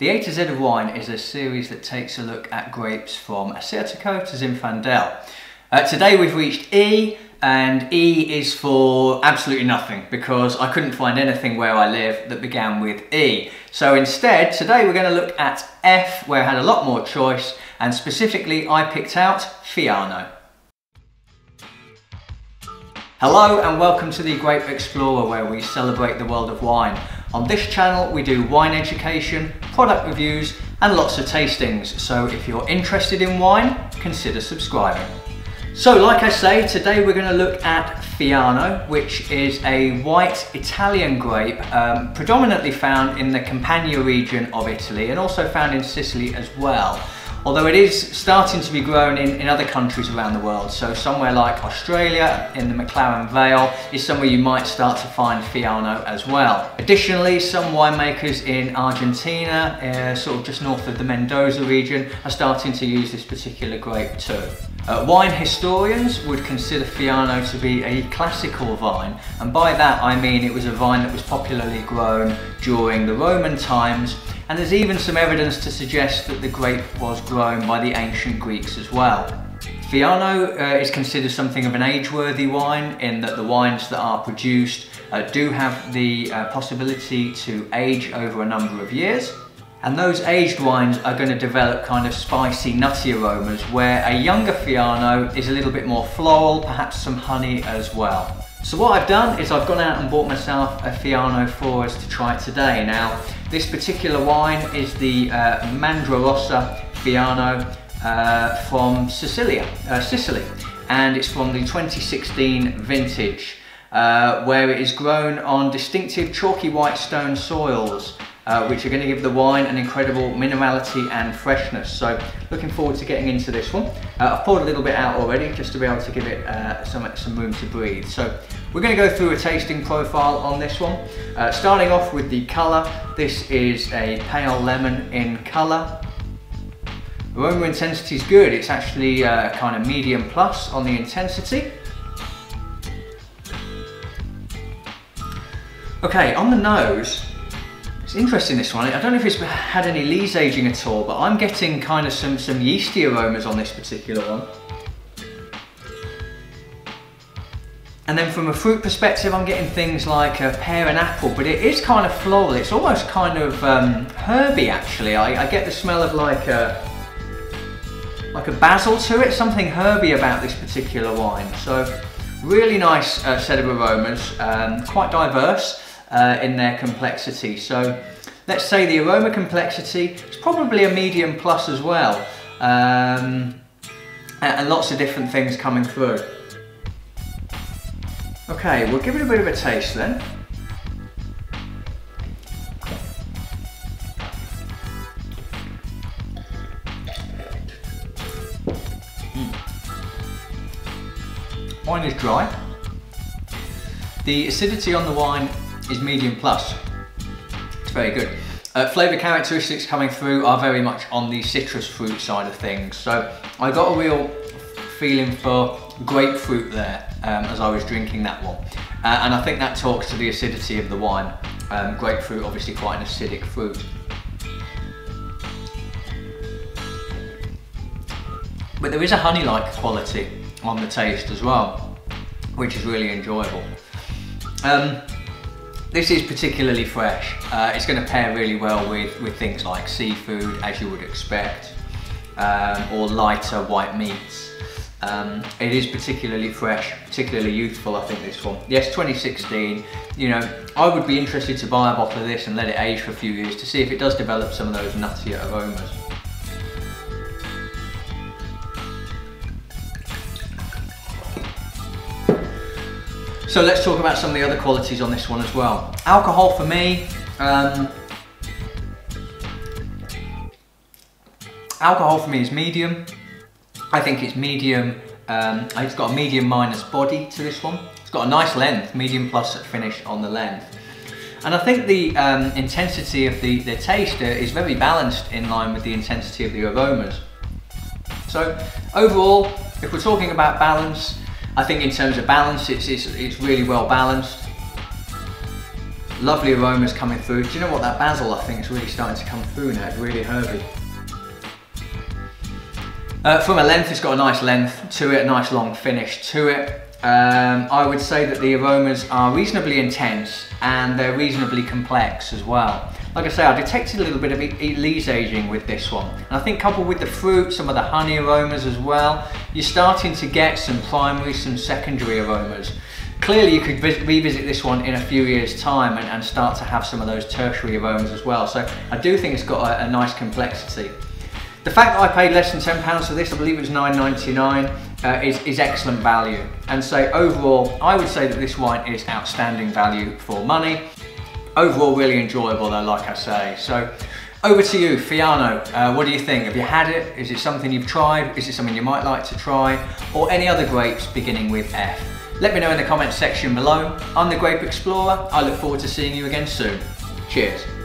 The A to Z of Wine is a series that takes a look at grapes from Assyrtiko to Zinfandel. Uh, today we've reached E, and E is for absolutely nothing because I couldn't find anything where I live that began with E. So instead, today we're going to look at F, where I had a lot more choice, and specifically I picked out Fiano. Hello and welcome to the Grape Explorer where we celebrate the world of wine. On this channel we do wine education, product reviews and lots of tastings, so if you're interested in wine, consider subscribing. So like I say, today we're going to look at Fiano, which is a white Italian grape um, predominantly found in the Campania region of Italy and also found in Sicily as well although it is starting to be grown in, in other countries around the world. So somewhere like Australia, in the McLaren Vale, is somewhere you might start to find Fiano as well. Additionally, some winemakers in Argentina, uh, sort of just north of the Mendoza region, are starting to use this particular grape too. Uh, wine historians would consider Fiano to be a classical vine, and by that I mean it was a vine that was popularly grown during the Roman times and there's even some evidence to suggest that the grape was grown by the ancient Greeks as well. Fiano uh, is considered something of an age-worthy wine in that the wines that are produced uh, do have the uh, possibility to age over a number of years. And those aged wines are going to develop kind of spicy, nutty aromas, where a younger Fiano is a little bit more floral, perhaps some honey as well. So what I've done is I've gone out and bought myself a Fiano for us to try today. Now, this particular wine is the uh, Fiano uh, from Sicilia, uh, Sicily, and it's from the 2016 vintage, uh, where it is grown on distinctive chalky white stone soils uh, which are going to give the wine an incredible minerality and freshness. So looking forward to getting into this one. Uh, I've poured a little bit out already just to be able to give it uh, some, some room to breathe. So we're going to go through a tasting profile on this one. Uh, starting off with the colour, this is a pale lemon in colour. Aroma intensity is good, it's actually uh, kind of medium plus on the intensity. Okay, on the nose, it's interesting this one. I don't know if it's had any lees aging at all, but I'm getting kind of some, some yeasty aromas on this particular one. And then from a fruit perspective, I'm getting things like a pear and apple, but it is kind of floral. It's almost kind of um, herby actually. I, I, get the smell of like a, like a basil to it, something herby about this particular wine. So really nice uh, set of aromas, um, quite diverse uh, in their complexity. So let's say the aroma complexity is probably a medium plus as well. Um, and lots of different things coming through. Okay, we'll give it a bit of a taste then. Mm. Wine is dry. The acidity on the wine is medium plus. It's very good. Uh, flavour characteristics coming through are very much on the citrus fruit side of things. So I got a real feeling for grapefruit there um, as I was drinking that one. Uh, and I think that talks to the acidity of the wine. Um, grapefruit, obviously quite an acidic fruit. But there is a honey-like quality on the taste as well, which is really enjoyable. Um, this is particularly fresh. Uh, it's going to pair really well with, with things like seafood, as you would expect, um, or lighter white meats. Um, it is particularly fresh, particularly youthful, I think, this one. Yes, 2016. You know, I would be interested to buy a bottle of this and let it age for a few years to see if it does develop some of those nuttier aromas. So let's talk about some of the other qualities on this one as well. Alcohol for me, um, alcohol for me is medium. I think it's medium, um, it's got a medium minus body to this one. It's got a nice length, medium plus finish on the length. And I think the um, intensity of the, the taste is very balanced in line with the intensity of the aromas. So overall, if we're talking about balance, I think in terms of balance, it's, it's, it's really well balanced. Lovely aromas coming through. Do you know what, that basil I think is really starting to come through now, it's really herby. Uh, from a length, it's got a nice length to it, a nice long finish to it. Um, I would say that the aromas are reasonably intense and they're reasonably complex as well. Like I say, I detected a little bit of lees aging with this one. And I think coupled with the fruit, some of the honey aromas as well, you're starting to get some primary, some secondary aromas. Clearly you could revisit this one in a few years time and, and, start to have some of those tertiary aromas as well. So I do think it's got a, a nice complexity. The fact that I paid less than £10 for this, I believe it was $9.99, uh, is, is excellent value. And so overall, I would say that this wine is outstanding value for money. Overall, really enjoyable though, like I say. So over to you, Fiano. Uh, what do you think? Have you had it? Is it something you've tried? Is it something you might like to try? Or any other grapes beginning with F? Let me know in the comments section below. I'm the Grape Explorer. I look forward to seeing you again soon. Cheers.